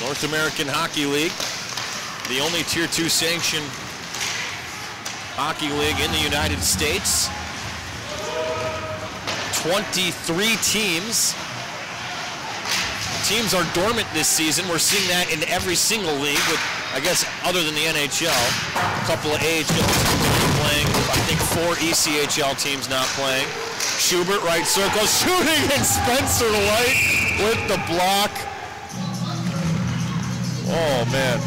North American Hockey League, the only Tier 2 sanctioned hockey league in the United States. 23 teams. Teams are dormant this season. We're seeing that in every single league, with, I guess, other than the NHL. A couple of AHL teams playing. I think four ECHL teams not playing. Schubert, right circle, shooting, and Spencer Light with the block. Oh, man.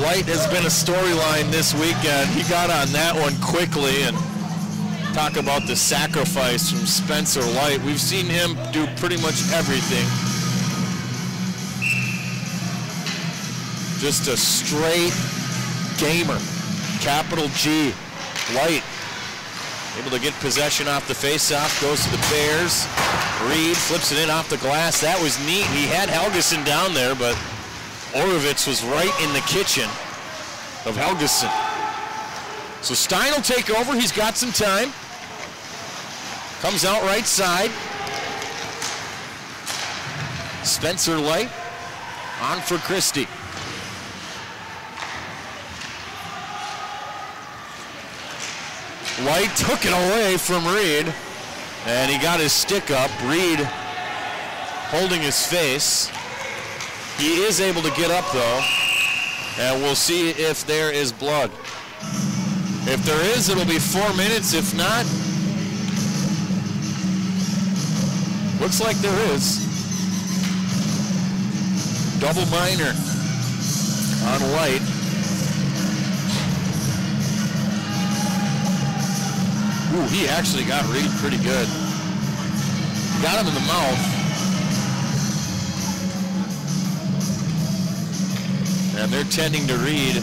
Light has been a storyline this weekend. He got on that one quickly and talk about the sacrifice from Spencer Light. We've seen him do pretty much everything. Just a straight gamer. Capital G. Light. Able to get possession off the faceoff, goes to the Bears. Reed flips it in off the glass. That was neat. He had Helgeson down there, but Orovitz was right in the kitchen of Helgeson. So Stein will take over. He's got some time. Comes out right side. Spencer Light on for Christie. Light took it away from Reed, and he got his stick up. Reed holding his face. He is able to get up though, and we'll see if there is blood. If there is, it'll be four minutes. If not, looks like there is. Double minor on Light. Ooh, he actually got Reed pretty good. Got him in the mouth. And they're tending to Reed.